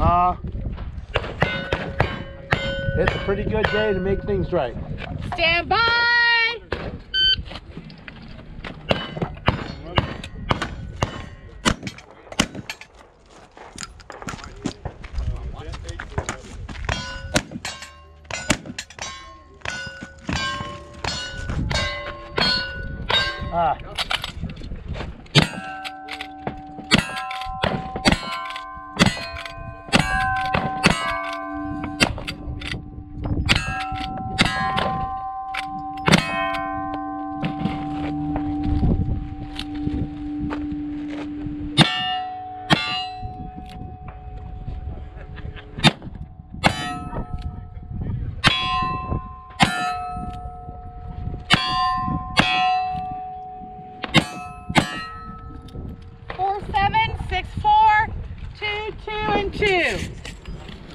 Uh, it's a pretty good day to make things right. Stand by. Ah. Seven six four two two and two.